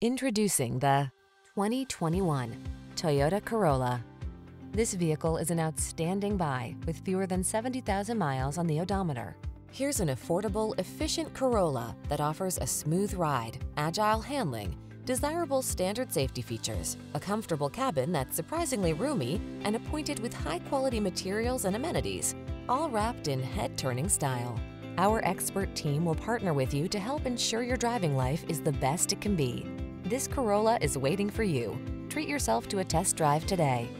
Introducing the 2021 Toyota Corolla. This vehicle is an outstanding buy with fewer than 70,000 miles on the odometer. Here's an affordable, efficient Corolla that offers a smooth ride, agile handling, desirable standard safety features, a comfortable cabin that's surprisingly roomy, and appointed with high-quality materials and amenities, all wrapped in head-turning style. Our expert team will partner with you to help ensure your driving life is the best it can be. This Corolla is waiting for you. Treat yourself to a test drive today.